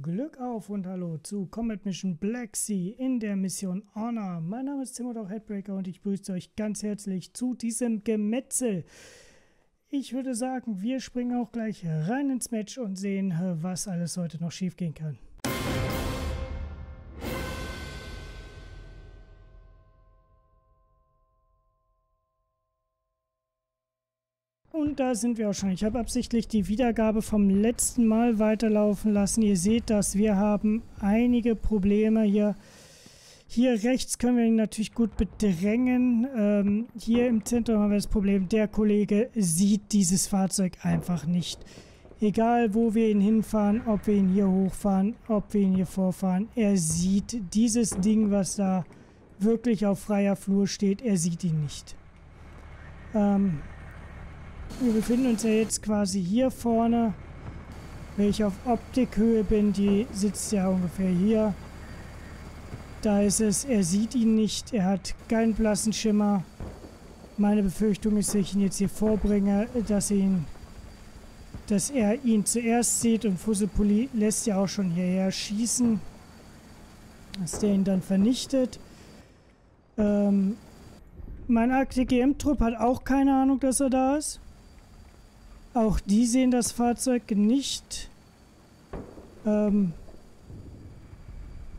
Glück auf und hallo zu Comet Mission Black Sea in der Mission Honor. Mein Name ist Timothy Headbreaker und ich begrüße euch ganz herzlich zu diesem Gemetzel. Ich würde sagen, wir springen auch gleich rein ins Match und sehen, was alles heute noch schiefgehen kann. Da sind wir auch schon. Ich habe absichtlich die Wiedergabe vom letzten Mal weiterlaufen lassen. Ihr seht das, wir haben einige Probleme hier. Hier rechts können wir ihn natürlich gut bedrängen. Ähm, hier im Zentrum haben wir das Problem, der Kollege sieht dieses Fahrzeug einfach nicht. Egal, wo wir ihn hinfahren, ob wir ihn hier hochfahren, ob wir ihn hier vorfahren, er sieht dieses Ding, was da wirklich auf freier Flur steht, er sieht ihn nicht. Ähm, wir befinden uns ja jetzt quasi hier vorne. Wenn ich auf Optikhöhe bin, die sitzt ja ungefähr hier. Da ist es, er sieht ihn nicht, er hat keinen blassen Schimmer. Meine Befürchtung ist, dass ich ihn jetzt hier vorbringe, dass, ihn, dass er ihn zuerst sieht und Fusepuli lässt ja auch schon hierher schießen. Dass der ihn dann vernichtet. Ähm, mein ATGM-Trupp hat auch keine Ahnung, dass er da ist. Auch die sehen das Fahrzeug nicht. Ähm,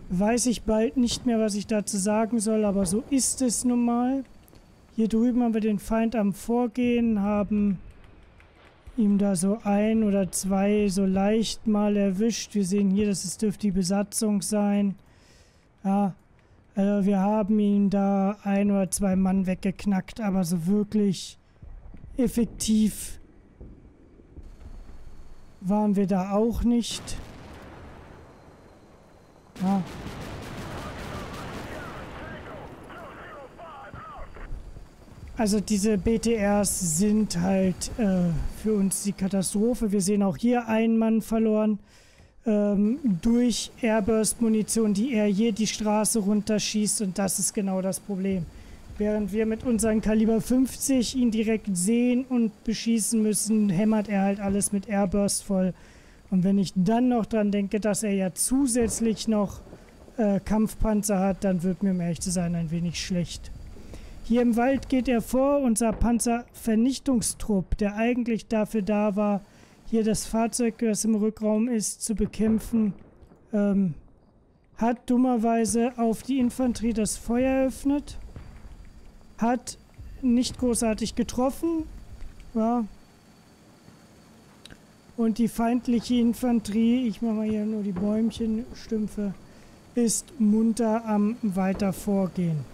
weiß ich bald nicht mehr, was ich dazu sagen soll, aber so ist es nun mal. Hier drüben haben wir den Feind am Vorgehen, haben ihm da so ein oder zwei so leicht mal erwischt. Wir sehen hier, dass es dürfte die Besatzung sein. Ja, also wir haben ihn da ein oder zwei Mann weggeknackt, aber so wirklich effektiv waren wir da auch nicht. Ja. Also diese BTRs sind halt äh, für uns die Katastrophe. Wir sehen auch hier einen Mann verloren ähm, durch Airburst-Munition, die er hier die Straße runterschießt und das ist genau das Problem. Während wir mit unseren Kaliber 50 ihn direkt sehen und beschießen müssen, hämmert er halt alles mit Airburst voll. Und wenn ich dann noch dran denke, dass er ja zusätzlich noch äh, Kampfpanzer hat, dann wird mir, um ehrlich zu sein, ein wenig schlecht. Hier im Wald geht er vor, unser Panzervernichtungstrupp, der eigentlich dafür da war, hier das Fahrzeug, das im Rückraum ist, zu bekämpfen, ähm, hat dummerweise auf die Infanterie das Feuer eröffnet hat nicht großartig getroffen. Ja. Und die feindliche Infanterie, ich mache mal hier nur die Bäumchenstümpfe, ist munter am weiter vorgehen.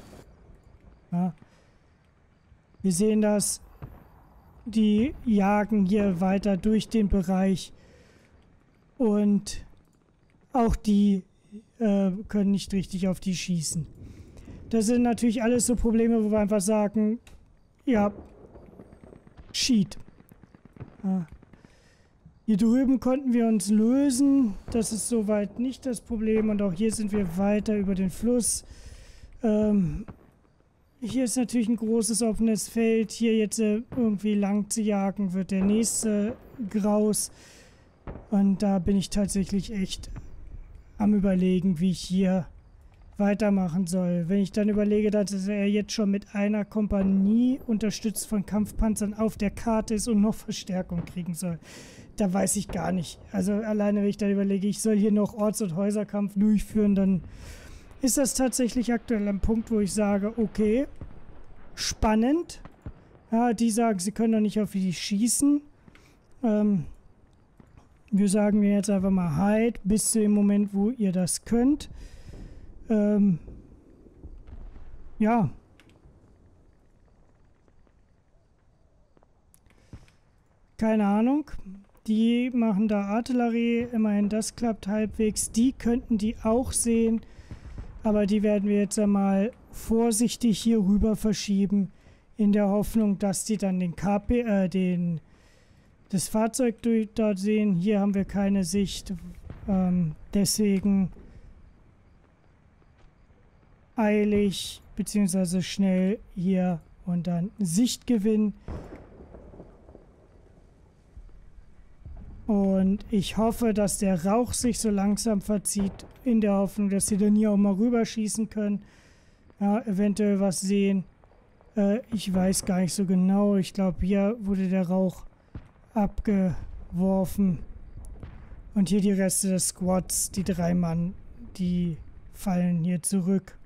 Ja. Wir sehen das. Die jagen hier weiter durch den Bereich. Und auch die äh, können nicht richtig auf die schießen. Das sind natürlich alles so Probleme, wo wir einfach sagen, ja, Cheat. Ja. Hier drüben konnten wir uns lösen. Das ist soweit nicht das Problem. Und auch hier sind wir weiter über den Fluss. Ähm, hier ist natürlich ein großes offenes Feld. Hier jetzt äh, irgendwie lang zu jagen, wird der nächste Graus. Und da bin ich tatsächlich echt am überlegen, wie ich hier weitermachen soll. Wenn ich dann überlege, dass er jetzt schon mit einer Kompanie unterstützt von Kampfpanzern auf der Karte ist und noch Verstärkung kriegen soll, da weiß ich gar nicht. Also alleine, wenn ich dann überlege, ich soll hier noch Orts- und Häuserkampf durchführen, dann ist das tatsächlich aktuell ein Punkt, wo ich sage, okay, spannend. Ja, die sagen, sie können doch nicht auf die schießen. Ähm, wir sagen mir jetzt einfach mal halt bis zu dem Moment, wo ihr das könnt. Ähm, ja. Keine Ahnung. Die machen da Artillerie. Immerhin, das klappt halbwegs. Die könnten die auch sehen. Aber die werden wir jetzt einmal vorsichtig hier rüber verschieben. In der Hoffnung, dass die dann den KP, äh, den, das Fahrzeug dort sehen. Hier haben wir keine Sicht. Ähm, deswegen eilig bzw. schnell hier und dann Sichtgewinn. Und ich hoffe, dass der Rauch sich so langsam verzieht, in der Hoffnung, dass sie dann hier auch mal rüberschießen können. Ja, eventuell was sehen. Äh, ich weiß gar nicht so genau. Ich glaube, hier wurde der Rauch abgeworfen. Und hier die Reste des Squads, die drei Mann, die fallen hier zurück.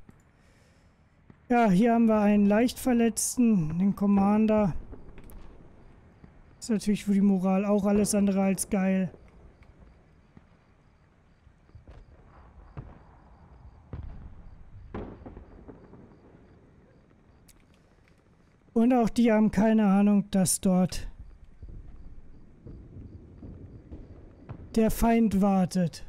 Ja, hier haben wir einen leicht Verletzten, den Commander. Ist natürlich für die Moral auch alles andere als geil. Und auch die haben keine Ahnung, dass dort der Feind wartet.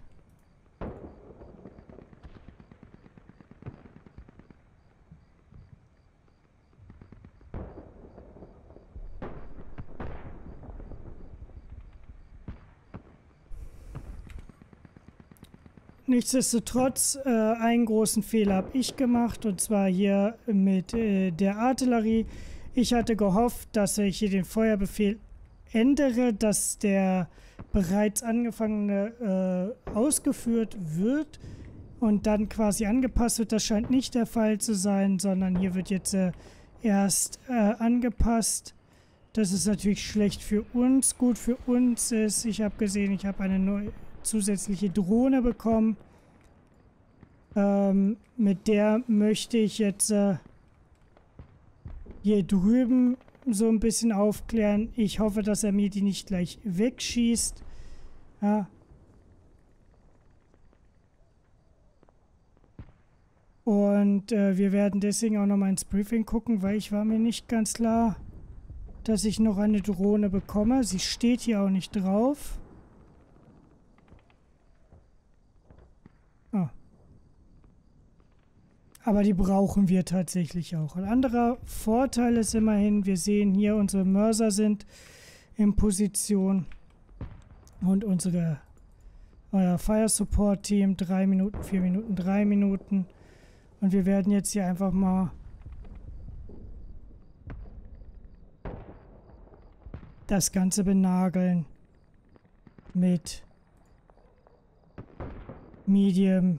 Nichtsdestotrotz, äh, einen großen Fehler habe ich gemacht und zwar hier mit äh, der Artillerie. Ich hatte gehofft, dass ich hier den Feuerbefehl ändere, dass der bereits angefangene äh, ausgeführt wird und dann quasi angepasst wird. Das scheint nicht der Fall zu sein, sondern hier wird jetzt äh, erst äh, angepasst. Das ist natürlich schlecht für uns. Gut für uns ist, ich habe gesehen, ich habe eine neue zusätzliche Drohne bekommen. Ähm, mit der möchte ich jetzt äh, hier drüben so ein bisschen aufklären. Ich hoffe, dass er mir die nicht gleich wegschießt. Ja. Und äh, wir werden deswegen auch nochmal ins Briefing gucken, weil ich war mir nicht ganz klar, dass ich noch eine Drohne bekomme. Sie steht hier auch nicht drauf. Ah. Aber die brauchen wir tatsächlich auch. Ein anderer Vorteil ist immerhin, wir sehen hier, unsere Mörser sind in Position. Und unsere euer Fire Support Team 3 Minuten, 4 Minuten, 3 Minuten. Und wir werden jetzt hier einfach mal das Ganze benageln mit Medium.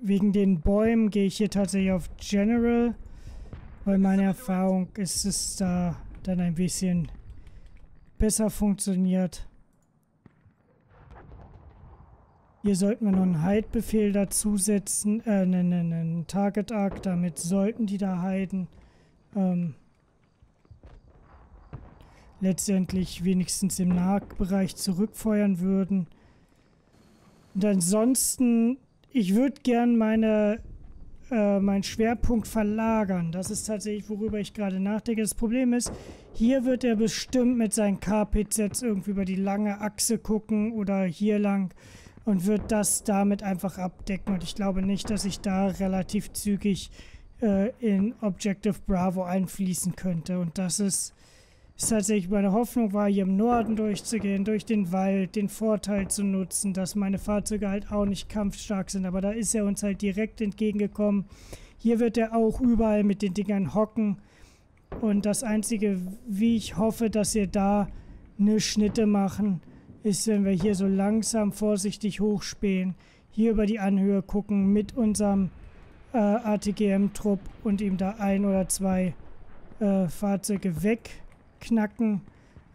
Wegen den Bäumen gehe ich hier tatsächlich auf General, weil meine Erfahrung ist, es da dann ein bisschen besser funktioniert. Hier sollten wir noch einen Hide-Befehl dazusetzen, äh, einen, einen Target-Arc, damit sollten die da heiden. Ähm, letztendlich wenigstens im Nahbereich zurückfeuern würden. Und ansonsten, ich würde gern meine, äh, meinen Schwerpunkt verlagern. Das ist tatsächlich, worüber ich gerade nachdenke. Das Problem ist, hier wird er bestimmt mit seinen KPZs irgendwie über die lange Achse gucken oder hier lang und wird das damit einfach abdecken. Und ich glaube nicht, dass ich da relativ zügig äh, in Objective Bravo einfließen könnte. Und das ist ist tatsächlich meine Hoffnung war, hier im Norden durchzugehen, durch den Wald, den Vorteil zu nutzen, dass meine Fahrzeuge halt auch nicht kampfstark sind. Aber da ist er uns halt direkt entgegengekommen. Hier wird er auch überall mit den Dingern hocken. Und das Einzige, wie ich hoffe, dass wir da eine Schnitte machen, ist, wenn wir hier so langsam vorsichtig hochspähen, hier über die Anhöhe gucken mit unserem äh, ATGM-Trupp und ihm da ein oder zwei äh, Fahrzeuge weg knacken.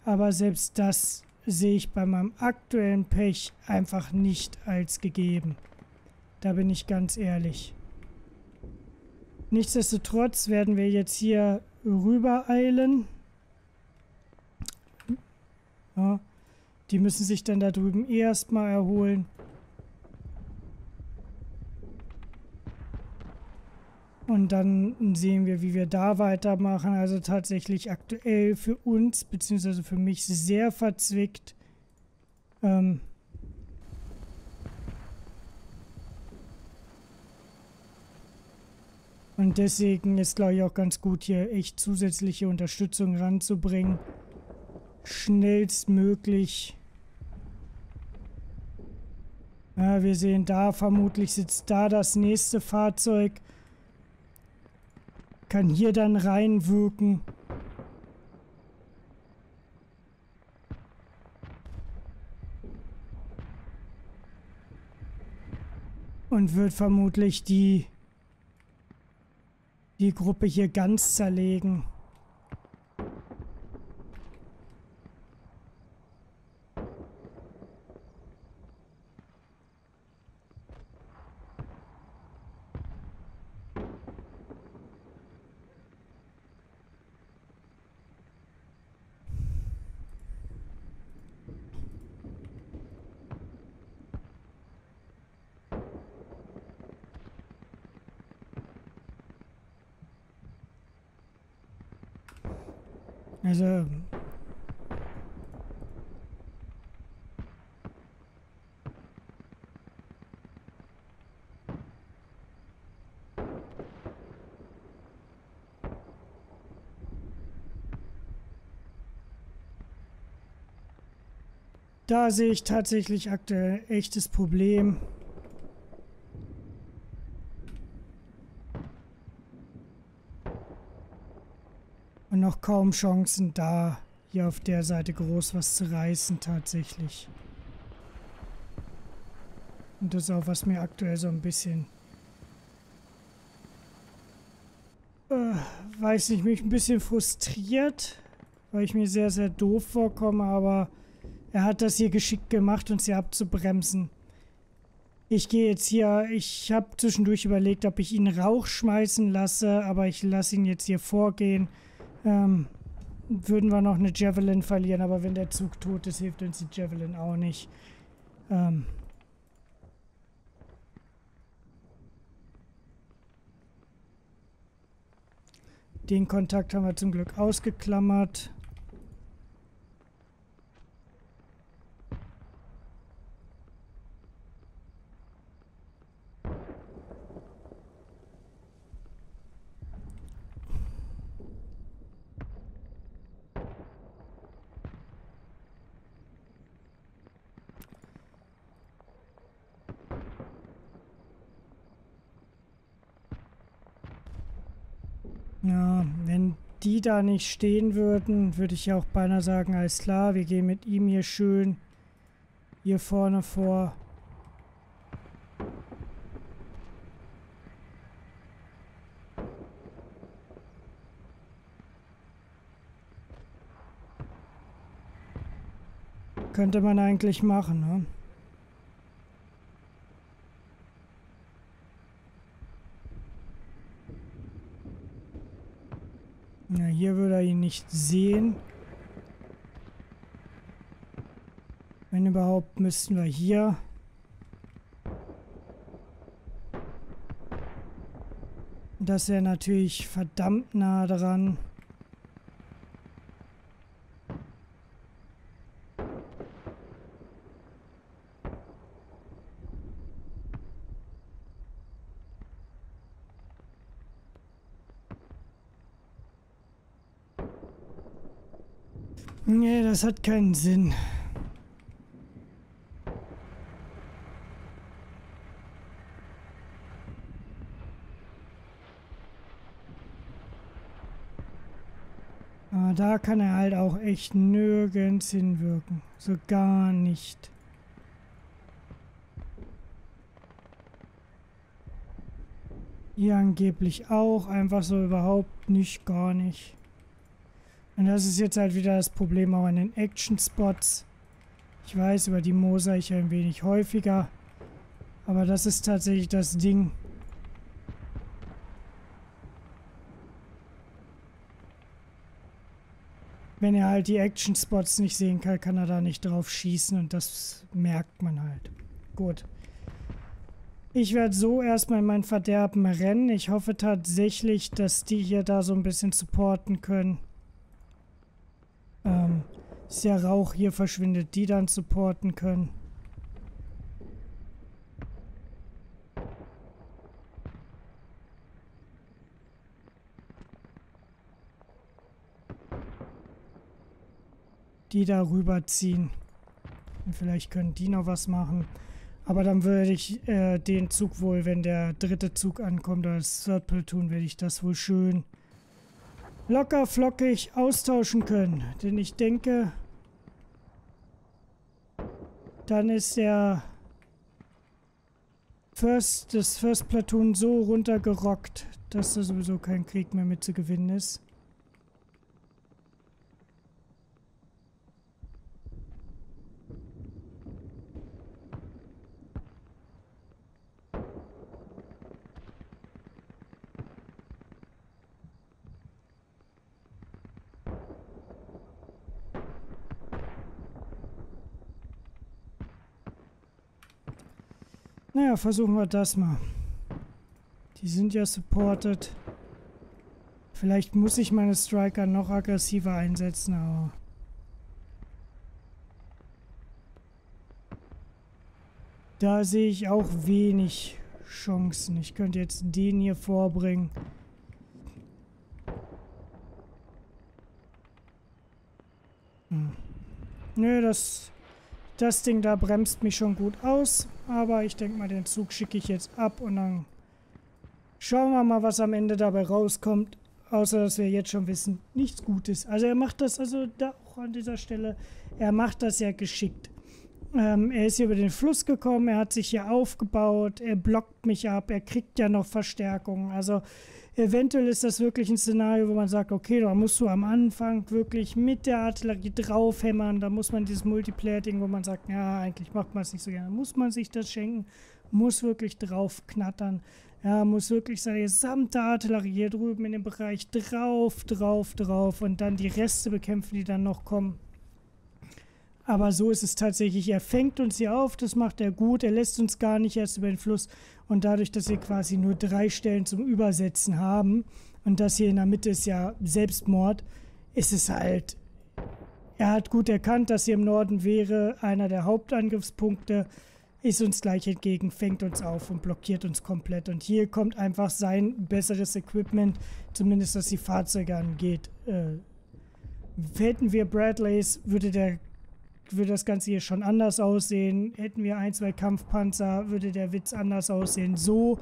Aber selbst das sehe ich bei meinem aktuellen Pech einfach nicht als gegeben. Da bin ich ganz ehrlich. Nichtsdestotrotz werden wir jetzt hier rübereilen. Ja, die müssen sich dann da drüben erstmal erholen. Und dann sehen wir, wie wir da weitermachen. Also tatsächlich aktuell für uns, beziehungsweise für mich, sehr verzwickt. Ähm Und deswegen ist, glaube ich, auch ganz gut, hier echt zusätzliche Unterstützung ranzubringen. Schnellstmöglich. Ja, wir sehen da, vermutlich sitzt da das nächste Fahrzeug kann hier dann reinwirken. Und wird vermutlich die, die Gruppe hier ganz zerlegen. Also Da sehe ich tatsächlich aktuell echtes Problem. Noch kaum Chancen da, hier auf der Seite groß was zu reißen tatsächlich. Und das ist auch, was mir aktuell so ein bisschen... Äh, weiß nicht, mich ein bisschen frustriert, weil ich mir sehr, sehr doof vorkomme, aber er hat das hier geschickt gemacht, uns hier abzubremsen. Ich gehe jetzt hier, ich habe zwischendurch überlegt, ob ich ihn Rauch schmeißen lasse, aber ich lasse ihn jetzt hier vorgehen. Ähm, würden wir noch eine Javelin verlieren, aber wenn der Zug tot ist, hilft uns die Javelin auch nicht. Ähm, den Kontakt haben wir zum Glück ausgeklammert. Ja, wenn die da nicht stehen würden, würde ich ja auch beinahe sagen, alles klar, wir gehen mit ihm hier schön hier vorne vor. Könnte man eigentlich machen, ne? Na, hier würde er ihn nicht sehen. Wenn überhaupt, müssten wir hier... Das wäre natürlich verdammt nah dran. Das hat keinen Sinn. Aber da kann er halt auch echt nirgends hinwirken. So gar nicht. Hier angeblich auch. Einfach so überhaupt nicht, gar nicht. Und das ist jetzt halt wieder das Problem auch an den Action-Spots. Ich weiß, über die moser ich ein wenig häufiger. Aber das ist tatsächlich das Ding. Wenn er halt die Action-Spots nicht sehen kann, kann er da nicht drauf schießen und das merkt man halt. Gut. Ich werde so erstmal in mein Verderben rennen. Ich hoffe tatsächlich, dass die hier da so ein bisschen supporten können ähm, dass der Rauch hier verschwindet, die dann supporten können. Die da rüberziehen. Und vielleicht können die noch was machen. Aber dann würde ich äh, den Zug wohl, wenn der dritte Zug ankommt, als Third Platoon, werde ich das wohl schön locker flockig austauschen können. Denn ich denke, dann ist der First, das First Platoon so runtergerockt, dass da sowieso kein Krieg mehr mit zu gewinnen ist. Naja, versuchen wir das mal. Die sind ja supported. Vielleicht muss ich meine Striker noch aggressiver einsetzen, aber... Da sehe ich auch wenig Chancen. Ich könnte jetzt den hier vorbringen. Hm. Nö, das das Ding da bremst mich schon gut aus. Aber ich denke mal, den Zug schicke ich jetzt ab und dann schauen wir mal, was am Ende dabei rauskommt. Außer, dass wir jetzt schon wissen, nichts Gutes. Also er macht das, also da auch an dieser Stelle, er macht das ja geschickt. Ähm, er ist hier über den Fluss gekommen, er hat sich hier aufgebaut, er blockt mich ab, er kriegt ja noch Verstärkung. Also Eventuell ist das wirklich ein Szenario, wo man sagt, okay, da musst du am Anfang wirklich mit der Artillerie draufhämmern. Da muss man dieses Multiplayer-Ding, wo man sagt, ja, eigentlich macht man es nicht so gerne. Muss man sich das schenken, muss wirklich drauf knattern. Ja, muss wirklich seine gesamte Artillerie hier drüben in dem Bereich drauf, drauf, drauf und dann die Reste bekämpfen, die dann noch kommen. Aber so ist es tatsächlich. Er fängt uns hier auf, das macht er gut. Er lässt uns gar nicht erst über den Fluss. Und dadurch, dass wir quasi nur drei Stellen zum Übersetzen haben und das hier in der Mitte ist ja Selbstmord, ist es halt. Er hat gut erkannt, dass hier im Norden wäre einer der Hauptangriffspunkte, ist uns gleich entgegen, fängt uns auf und blockiert uns komplett. Und hier kommt einfach sein besseres Equipment, zumindest was die Fahrzeuge angeht. Äh, hätten wir Bradleys, würde der würde das Ganze hier schon anders aussehen. Hätten wir ein, zwei Kampfpanzer, würde der Witz anders aussehen. So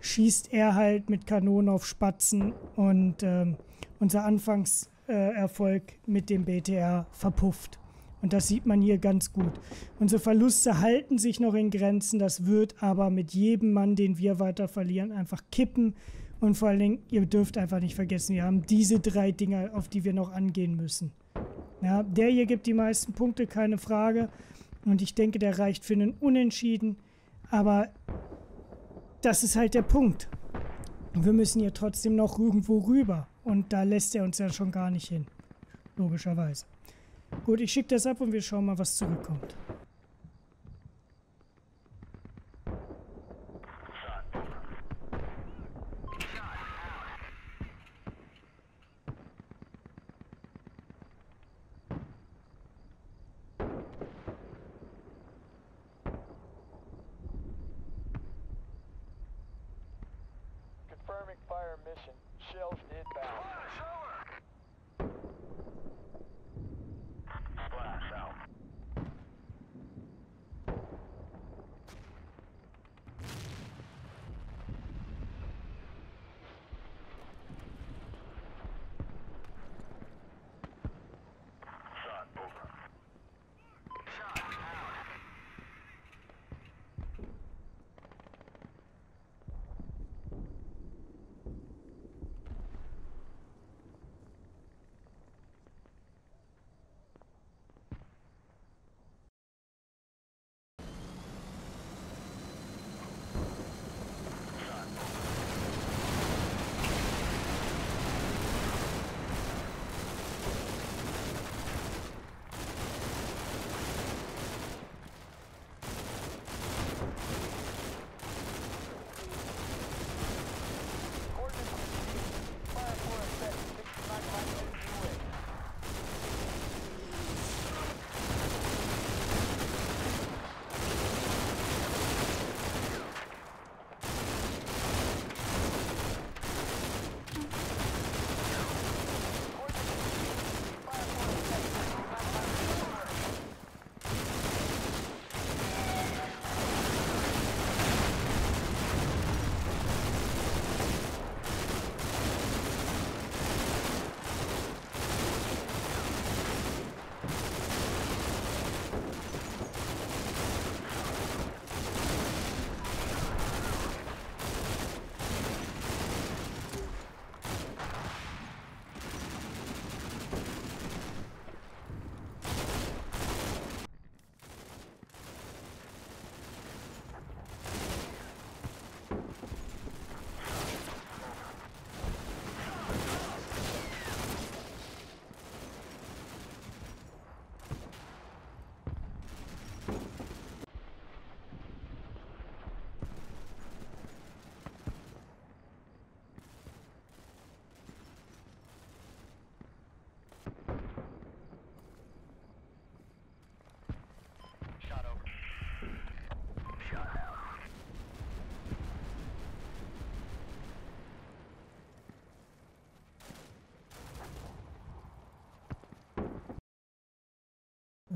schießt er halt mit Kanonen auf Spatzen und ähm, unser Anfangserfolg mit dem BTR verpufft. Und das sieht man hier ganz gut. Unsere Verluste halten sich noch in Grenzen. Das wird aber mit jedem Mann, den wir weiter verlieren, einfach kippen. Und vor allen Dingen, ihr dürft einfach nicht vergessen, wir haben diese drei Dinge, auf die wir noch angehen müssen. Ja, der hier gibt die meisten Punkte, keine Frage. Und ich denke, der reicht für einen Unentschieden. Aber das ist halt der Punkt. Wir müssen hier trotzdem noch irgendwo rüber. Und da lässt er uns ja schon gar nicht hin. Logischerweise. Gut, ich schicke das ab und wir schauen mal, was zurückkommt.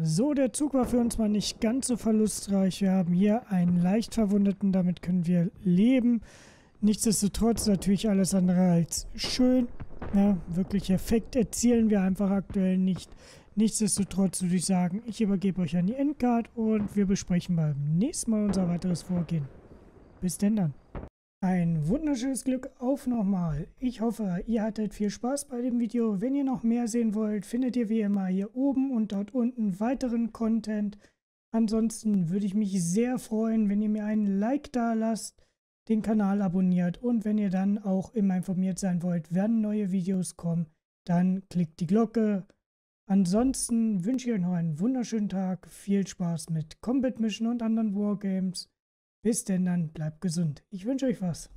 So, der Zug war für uns mal nicht ganz so verlustreich. Wir haben hier einen leicht Verwundeten, damit können wir leben. Nichtsdestotrotz natürlich alles andere als schön. Ja, wirklich Effekt erzielen wir einfach aktuell nicht. Nichtsdestotrotz würde ich sagen, ich übergebe euch an die Endcard und wir besprechen beim nächsten Mal unser weiteres Vorgehen. Bis denn dann. Ein wunderschönes Glück auf nochmal. Ich hoffe, ihr hattet viel Spaß bei dem Video. Wenn ihr noch mehr sehen wollt, findet ihr wie immer hier oben und dort unten weiteren Content. Ansonsten würde ich mich sehr freuen, wenn ihr mir einen Like da lasst, den Kanal abonniert und wenn ihr dann auch immer informiert sein wollt, wenn neue Videos kommen, dann klickt die Glocke. Ansonsten wünsche ich euch noch einen wunderschönen Tag, viel Spaß mit Combat Mission und anderen Wargames. Bis denn dann, bleibt gesund. Ich wünsche euch was.